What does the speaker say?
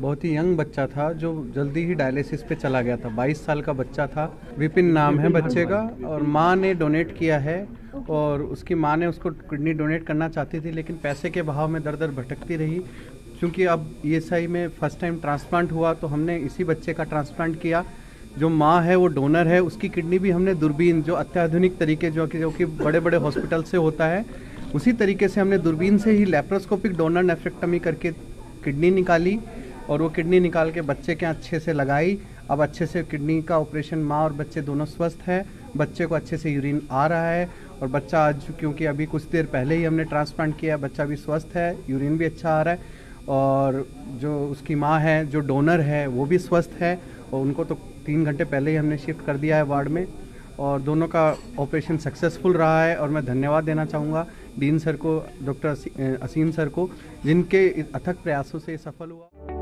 बहुत ही यंग बच्चा था, जो जल्दी ही डायलिसिस पे चला गया था। 22 साल का बच्चा था। विपिन नाम है बच्चे का, और माँ ने डोनेट किया है, और उसकी माँ ने उसको किडनी डोनेट करना चाहती थी, लेकिन पैसे के भाव में दर दर भटकती रही। क्योंकि अब ईएसआई में फ़र्स्ट टाइम ट्रांसप्लांट हुआ तो हमने इसी बच्चे का ट्रांसप्लांट किया। जो माँ है, वो डोनर है, उसकी किडनी भी हमने दूरबीन, जो अत्याधुनिक तरीके जो कि जो कि बड़े बड़े हॉस्पिटल से होता है, उसी तरीके से हमने दूरबीन से ही लेप्रोस्कोपिक डोनर नेफ्रेक्टमी करके किडनी निकाली। और वो किडनी निकाल के बच्चे के अच्छे से लगाई। अब अच्छे से किडनी का ऑपरेशन माँ और बच्चे दोनों स्वस्थ है। बच्चे को अच्छे से यूरिन आ रहा है और बच्चा आज क्योंकि अभी कुछ देर पहले ही हमने ट्रांसप्लांट किया बच्चा भी स्वस्थ है, यूरिन भी अच्छा आ रहा है और जो उसकी माँ है, जो डोनर है, वो भी स्वस्थ है और उनको तो तीन घंटे पहले ही हमने शिफ्ट कर दिया है वार्ड में और दोनों का ऑपरेशन सक्सेसफुल रहा है और मैं धन्यवाद देना चाहूँगा डीन सर को, डॉक्टर असीम सर को, जिनके अथक प्रयासों से सफल हुआ।